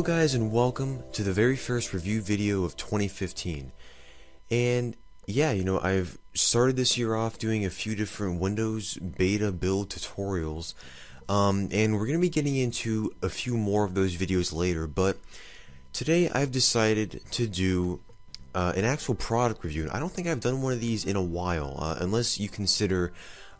Hello guys and welcome to the very first review video of 2015. And yeah, you know, I've started this year off doing a few different Windows beta build tutorials. Um, and we're going to be getting into a few more of those videos later, but today I've decided to do uh, an actual product review. I don't think I've done one of these in a while, uh, unless you consider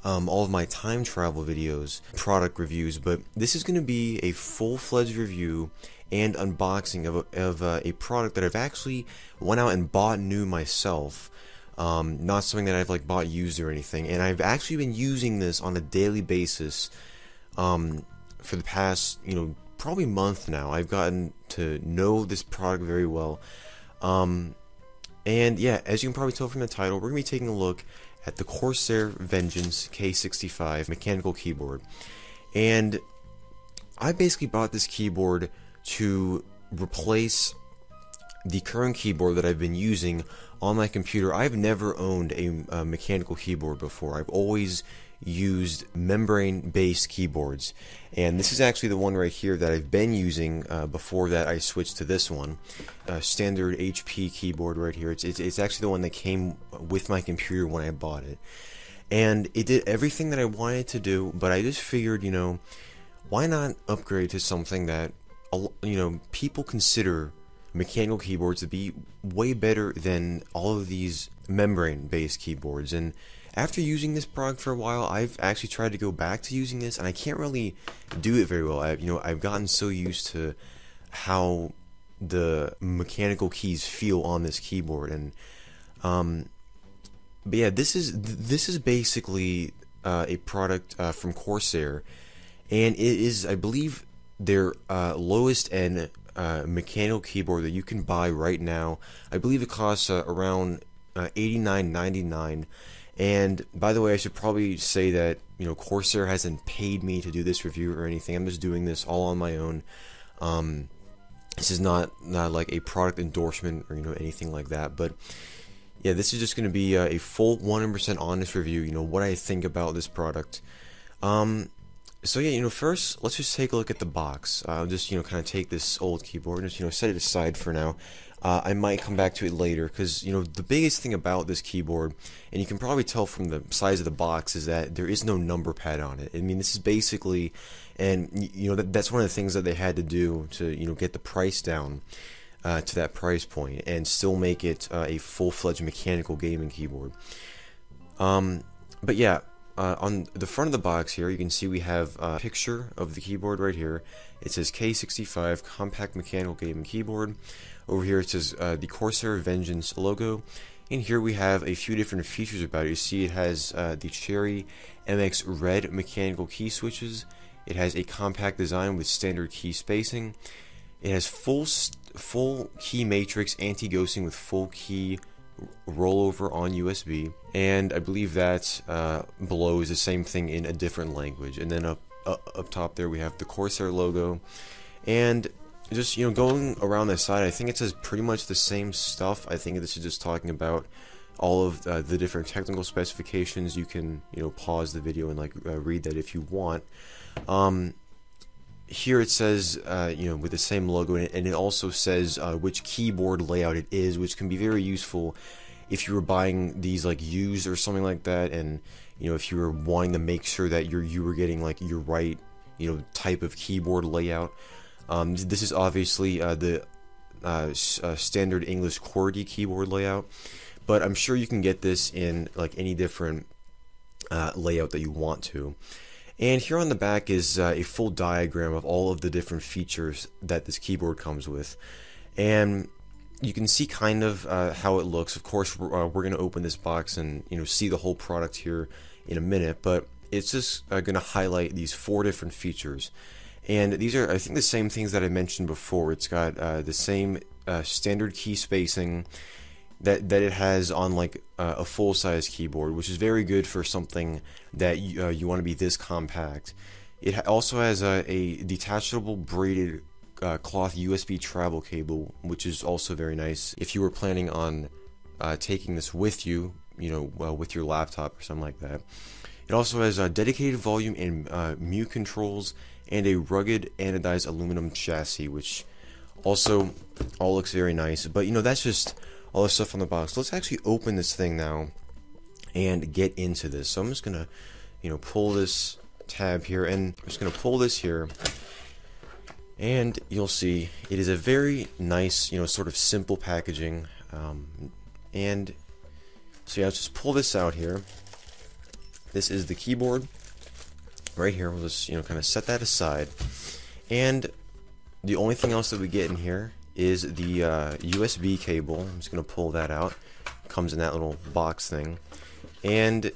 um, all of my time travel videos product reviews, but this is going to be a full-fledged review and unboxing of, a, of uh, a product that I've actually went out and bought new myself. Um, not something that I've like bought used or anything, and I've actually been using this on a daily basis um, for the past, you know, probably month now. I've gotten to know this product very well. Um, and yeah, as you can probably tell from the title, we're going to be taking a look at the Corsair Vengeance K65 mechanical keyboard. And I basically bought this keyboard to replace the current keyboard that I've been using on my computer. I've never owned a, a mechanical keyboard before. I've always used membrane based keyboards. And this is actually the one right here that I've been using uh, before that I switched to this one. Uh, standard HP keyboard right here. It's, it's, it's actually the one that came with my computer when I bought it. And it did everything that I wanted to do but I just figured you know why not upgrade to something that you know people consider mechanical keyboards to be way better than all of these membrane based keyboards? And after using this product for a while, I've actually tried to go back to using this, and I can't really do it very well. I, you know, I've gotten so used to how the mechanical keys feel on this keyboard, and um, but yeah, this is this is basically uh, a product uh, from Corsair, and it is, I believe, their uh, lowest end uh, mechanical keyboard that you can buy right now. I believe it costs uh, around uh, eighty nine ninety nine and by the way, I should probably say that you know Corsair hasn't paid me to do this review or anything. I'm just doing this all on my own. Um, this is not not like a product endorsement or you know anything like that. But yeah, this is just going to be a, a full 100% honest review. You know what I think about this product. Um, so yeah, you know, first let's just take a look at the box. I'll just you know kind of take this old keyboard and just you know set it aside for now. Uh, I might come back to it later because you know the biggest thing about this keyboard, and you can probably tell from the size of the box, is that there is no number pad on it. I mean, this is basically, and you know that, that's one of the things that they had to do to you know get the price down uh, to that price point and still make it uh, a full-fledged mechanical gaming keyboard. Um, but yeah, uh, on the front of the box here, you can see we have a picture of the keyboard right here. It says K65 Compact Mechanical Gaming Keyboard. Over here it says uh, the Corsair Vengeance logo. And here we have a few different features about it. You see it has uh, the Cherry MX Red mechanical key switches. It has a compact design with standard key spacing. It has full full key matrix anti-ghosting with full key rollover on USB. And I believe that uh, below is the same thing in a different language. And then up, up, up top there we have the Corsair logo. And just you know going around the side i think it says pretty much the same stuff. I think this is just talking about all of uh, the different technical specifications. You can you know pause the video and like uh, read that if you want. Um, here it says uh, you know with the same logo and it, and it also says uh, which keyboard layout it is which can be very useful if you were buying these like used or something like that. And you know if you were wanting to make sure that you're you were getting like your right you know type of keyboard layout um, this is obviously uh, the uh, uh, standard English QWERTY keyboard layout, but I'm sure you can get this in like any different uh, layout that you want to. And here on the back is uh, a full diagram of all of the different features that this keyboard comes with. And you can see kind of uh, how it looks. Of course, we're, uh, we're going to open this box and you know see the whole product here in a minute, but it's just uh, going to highlight these four different features. And these are, I think, the same things that I mentioned before. It's got uh, the same uh, standard key spacing that that it has on like uh, a full size keyboard, which is very good for something that you, uh, you want to be this compact. It also has a, a detachable braided uh, cloth USB travel cable, which is also very nice if you were planning on uh, taking this with you, you know, with your laptop or something like that. It also has a dedicated volume and mute controls and a rugged anodized aluminum chassis, which Also, all looks very nice. But you know, that's just all the stuff on the box. Let's actually open this thing now and get into this. So I'm just gonna, you know, pull this tab here, and I'm just gonna pull this here, and you'll see it is a very nice, you know, sort of simple packaging. Um, and so yeah, let's just pull this out here. This is the keyboard right here. We'll just you know kind of set that aside, and the only thing else that we get in here is the uh, USB cable. I'm just gonna pull that out. Comes in that little box thing, and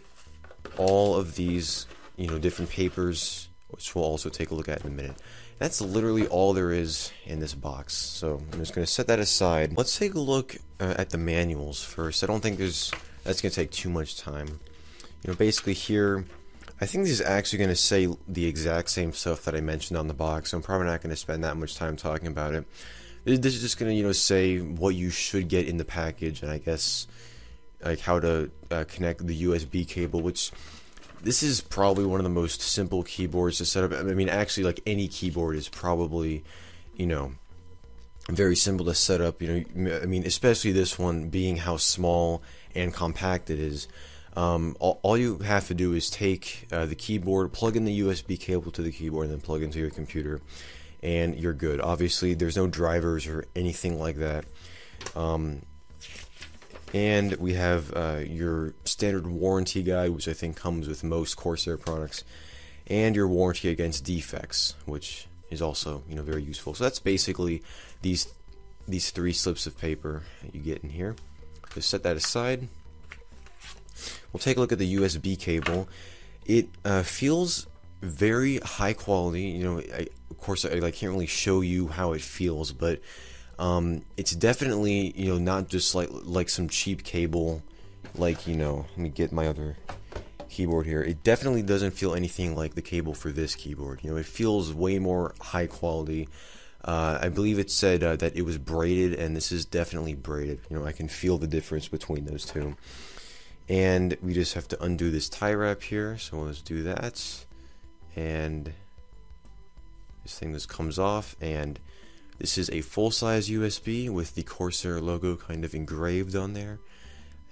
all of these you know different papers, which we'll also take a look at in a minute. That's literally all there is in this box. So I'm just going to set that aside. Let's take a look uh, at the manuals first. I don't think there's that's going to take too much time. You know, basically here, I think this is actually going to say the exact same stuff that I mentioned on the box. So I'm probably not going to spend that much time talking about it. This is just going to, you know, say what you should get in the package, and I guess like how to uh, connect the USB cable, which this is probably one of the most simple keyboards to set up. I mean, actually, like any keyboard is probably, you know, very simple to set up. You know, I mean, especially this one being how small and compact it is. Um, all, all, you have to do is take uh, the keyboard, plug in the USB cable to the keyboard, and then plug into your computer, and you're good. Obviously, there's no drivers or anything like that. Um, and we have uh, your standard warranty guide, which I think comes with most Corsair products, and your warranty against defects, which is also you know very useful. So that's basically these these three slips of paper you get in here. Just set that aside. We'll take a look at the USB cable. It uh, feels very high quality. You know, I, of course, I, can't really show you how it feels, but um, it's definitely you know not just like like some cheap cable, like you know. Let me get my other keyboard here. It definitely doesn't feel anything like the cable for this keyboard. You know, it feels way more high quality. Uh, I believe it said uh, that it was braided, and this is definitely braided. You know, I can feel the difference between those two. And we just have to undo this tie wrap here. So let's do that. And this thing just comes off, and this is a full-size USB with the Corsair logo kind of engraved on there.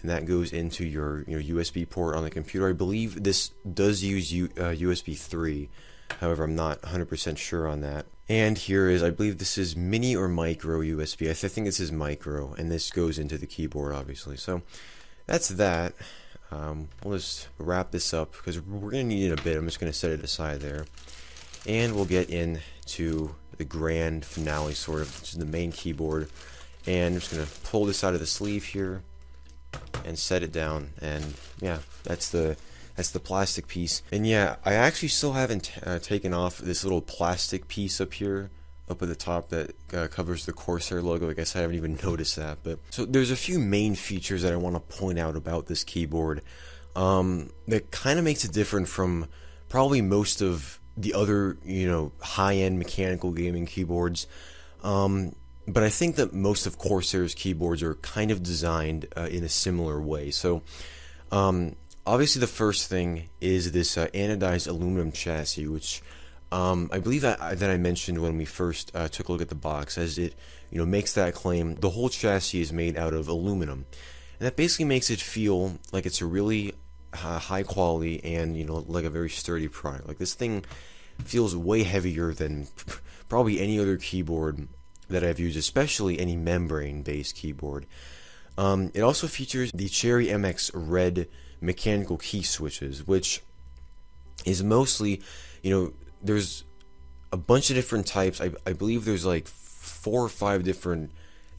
And that goes into your, USB port on the computer. I believe this does use U, uh, USB 3. However, I'm not 100% sure on that. And here is, I believe this is mini or micro USB. I, th I think this is micro, and this goes into the keyboard, obviously. So that's that. Um, we'll just wrap this up because we're going to need it a bit. I'm just going to set it aside there. And we'll get into the grand finale, sort of, which is the main keyboard. And I'm just going to pull this out of the sleeve here and set it down. And yeah, that's the that's the plastic piece. And yeah, I actually still haven't uh, taken off this little plastic piece up here up at the top that uh, covers the Corsair logo. I guess I haven't even noticed that. But so there's a few main features that I want to point out about this keyboard um, that kind of makes it different from probably most of the other you know high-end mechanical gaming keyboards. Um, but I think that most of Corsair's keyboards are kind of designed uh, in a similar way. So, um, obviously, the first thing is this uh, anodized aluminum chassis, which um, I believe that, that I mentioned when we first uh, took a look at the box, as it you know makes that claim. The whole chassis is made out of aluminum, and that basically makes it feel like it's a really uh, high quality and you know like a very sturdy product. Like this thing feels way heavier than probably any other keyboard that I've used, especially any membrane-based keyboard. Um, it also features the Cherry MX Red mechanical key switches, which is mostly, you know, there's a bunch of different types. I, I believe there's like four or five different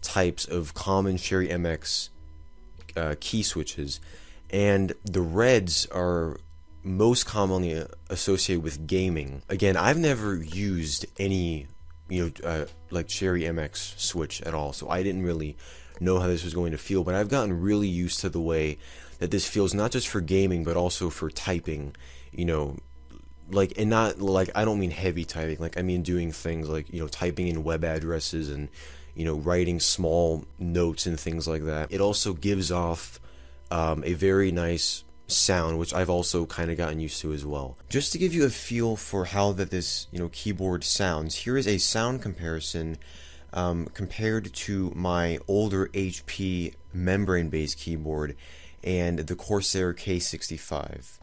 types of common Cherry MX uh, key switches and the reds are most commonly associated with gaming. Again, I've never used any, you know, uh, like Cherry MX switch at all, so I didn't really know how this was going to feel. But I've gotten really used to the way that this feels, not just for gaming, but also for typing. You know, like and not like I don't mean heavy typing. Like I mean doing things like you know typing in web addresses and you know writing small notes and things like that. It also gives off um, a very nice sound, which I've also kind of gotten used to as well. Just to give you a feel for how that this you know keyboard sounds, here is a sound comparison um, compared to my older HP membrane-based keyboard and the Corsair K65.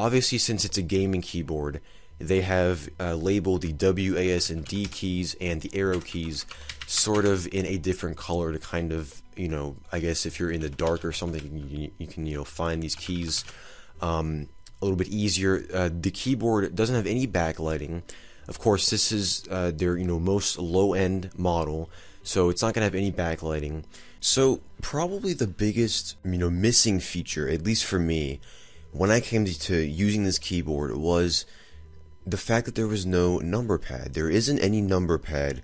Obviously since it's a gaming keyboard they have uh, labeled the W, A, S, and D keys and the arrow keys sort of in a different color to kind of, you know, I guess if you're in the dark or something, you, you can, you know, find these keys um, a little bit easier. Uh, the keyboard doesn't have any backlighting. Of course, this is uh, their, you know, most low-end model, so it's not going to have any backlighting. So probably the biggest, you know, missing feature, at least for me, when I came to, using this keyboard was the fact that there was no number pad. There isn't any number pad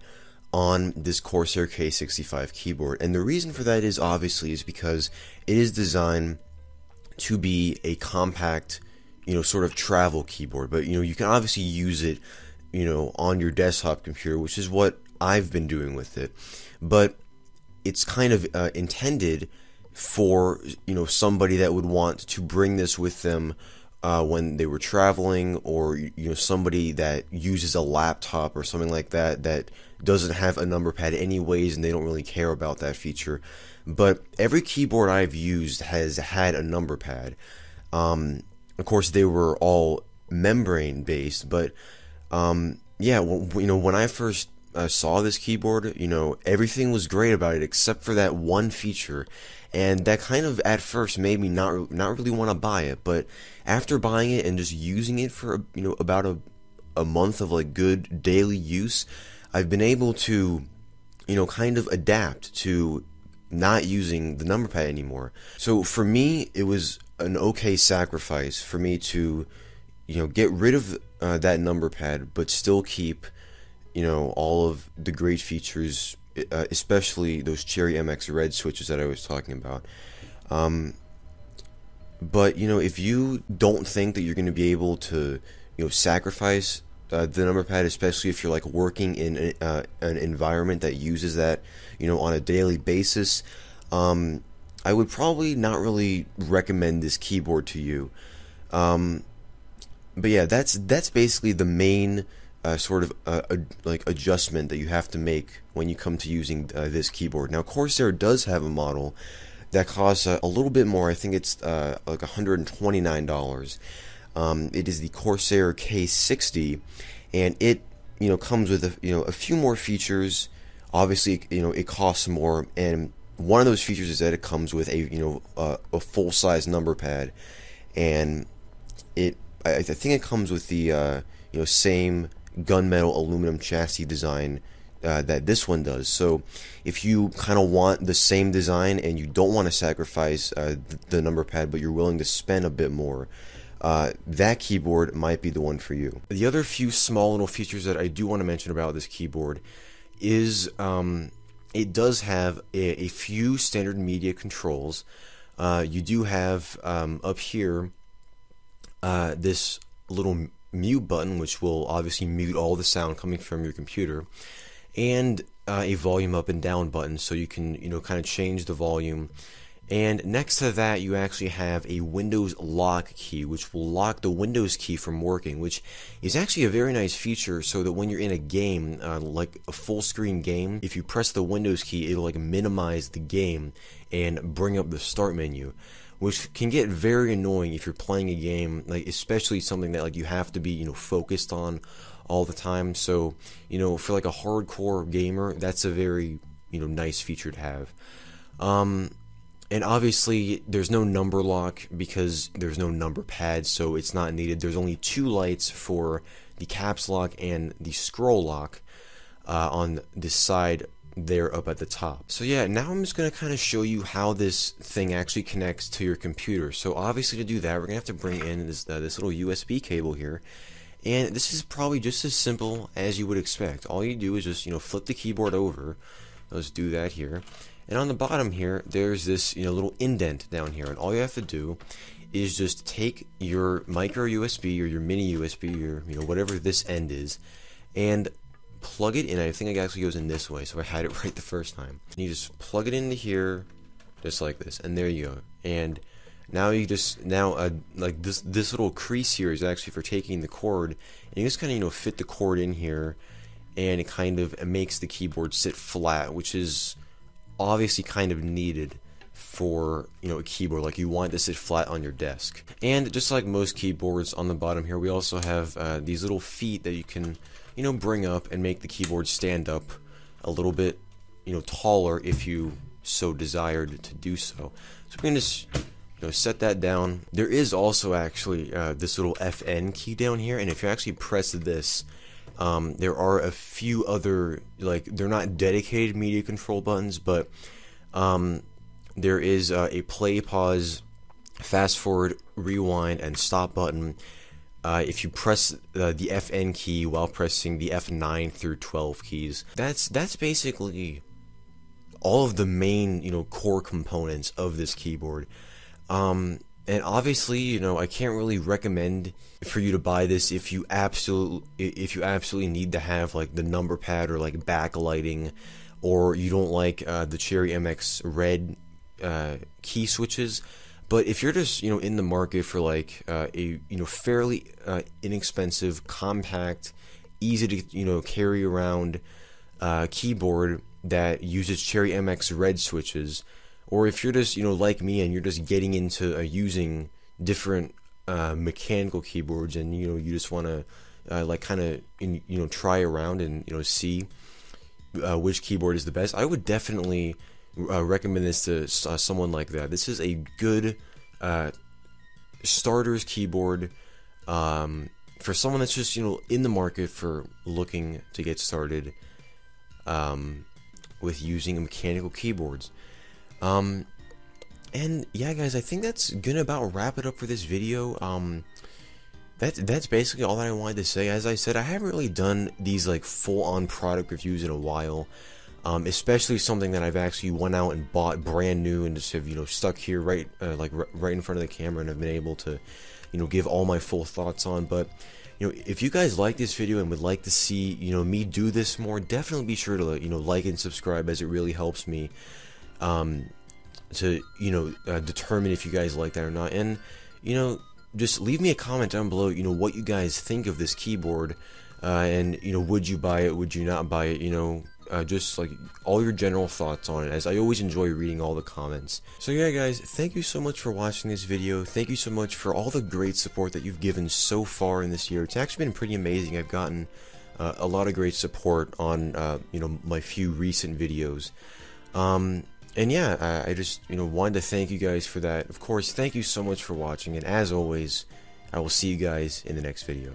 on this Corsair K65 keyboard. And the reason for that is obviously is because it is designed to be a compact, you know, sort of travel keyboard. But, you know, you can obviously use it, you know, on your desktop computer, which is what I've been doing with it. But it's kind of uh, intended for you know somebody that would want to bring this with them uh, when they were traveling, or you know somebody that uses a laptop or something like that that doesn't have a number pad anyways, and they don't really care about that feature. But every keyboard I've used has had a number pad. Um, of course, they were all membrane based, but um, yeah, well, you know when I first uh, saw this keyboard, you know everything was great about it except for that one feature and that kind of at first made me not not really want to buy it. But after buying it and just using it for you know about a a month of like good daily use I've been able to you know kind of adapt to not using the number pad anymore. So for me it was an okay sacrifice for me to you know get rid of uh, that number pad but still keep you know all of the great features uh, especially those Cherry MX Red switches that I was talking about. Um, but you know, if you don't think that you're going to be able to, you know, sacrifice uh, the number pad, especially if you're like working in uh, an environment that uses that, you know, on a daily basis, um, I would probably not really recommend this keyboard to you. Um, but yeah, that's that's basically the main sort of uh, like adjustment that you have to make when you come to using uh, this keyboard. Now Corsair does have a model that costs a little bit more. I think it's uh, like $129. Um, it is the Corsair K60, and it you know comes with a, you know a few more features. Obviously, you know it costs more, and one of those features is that it comes with a you know uh, a full size number pad, and it I, I, think it comes with the uh, you know same gunmetal aluminum chassis design uh, that this one does. So if you kind of want the same design and you don't want to sacrifice uh, the number pad, but you're willing to spend a bit more, uh, that keyboard might be the one for you. The other few small little features that I do want to mention about this keyboard is um, it does have a, a, few standard media controls. Uh, you do have um, up here uh, this little mute button, which will obviously mute all the sound coming from your computer, and uh, a volume up and down button, so you can you know kind of change the volume. And next to that, you actually have a Windows lock key, which will lock the Windows key from working, which is actually a very nice feature. So that when you're in a game, uh, like a full screen game, if you press the Windows key, it'll like minimize the game and bring up the start menu which can get very annoying if you're playing a game like especially something that like you have to be you know focused on all the time. So you know for like a hardcore gamer that's a very you know nice feature to have. Um and obviously there's no number lock because there's no number pad so it's not needed. There's only two lights for the caps lock and the scroll lock uh, on this side there up at the top. So yeah, now I'm just going to kind of show you how this thing actually connects to your computer. So obviously to do that, we're going to have to bring in this, uh, this little USB cable here. And this is probably just as simple as you would expect. All you do is just, you know, flip the keyboard over. Let's do that here. And on the bottom here, there's this you know little indent down here, and all you have to do is just take your micro USB or your mini USB or you know whatever this end is, and plug it in. I think it actually goes in this way, so I had it right the first time. And you just plug it into here, just like this, and there you go. And now you just now uh, like this this little crease here is actually for taking the cord, and you just kind of you know fit the cord in here, and it kind of makes the keyboard sit flat, which is obviously kind of needed for you know a keyboard like you want it to sit flat on your desk and just like most keyboards on the bottom here we also have uh, these little feet that you can you know bring up and make the keyboard stand up a little bit you know taller if you so desired to do so so we're going to you know set that down there is also actually uh, this little FN key down here and if you actually press this um, there are a few other like they're not dedicated media control buttons but um, there is uh, a play, pause, fast forward, rewind, and stop button. Uh, if you press uh, the FN key while pressing the F9 through 12 keys, that's that's basically all of the main you know core components of this keyboard. Um, and obviously, you know, I can't really recommend for you to buy this if you absolutely if you absolutely need to have like the number pad or like backlighting, or you don't like uh, the Cherry MX Red uh, key switches. But if you're just you know in the market for like uh, a you know fairly uh, inexpensive, compact, easy to you know carry around uh, keyboard that uses Cherry MX Red switches, or if you're just you know like me and you're just getting into uh, using different uh, mechanical keyboards and you know you just want to uh, like kind of you know try around and you know see which keyboard is the best, I would definitely uh, recommend this to uh, someone like that. This is a good uh, starter's keyboard um, for someone that's just you know in the market for looking to get started um, with using mechanical keyboards. Um, and yeah, guys, I think that's gonna about wrap it up for this video. Um, that's that's basically all that I wanted to say. As I said, I haven't really done these like full-on product reviews in a while. Um, especially something that I've actually went out and bought brand new and just have you know stuck here right uh, like right in front of the camera and have been able to you know give all my full thoughts on. But you know if you guys like this video and would like to see you know me do this more, definitely be sure to you know like and subscribe as it really helps me um, to you know uh, determine if you guys like that or not. And you know just leave me a comment down below. You know what you guys think of this keyboard. Uh, and you know, would you buy it? Would you not buy it? You know, uh, just like all your general thoughts on it as I always enjoy reading all the comments. So yeah guys, thank you so much for watching this video. Thank you so much for all the great support that you've given so far in this year. It's actually been pretty amazing. I've gotten uh, a lot of great support on uh, you know my few recent videos. Um, and yeah, I, I just you know wanted to thank you guys for that. Of course, thank you so much for watching and as always, I will see you guys in the next video.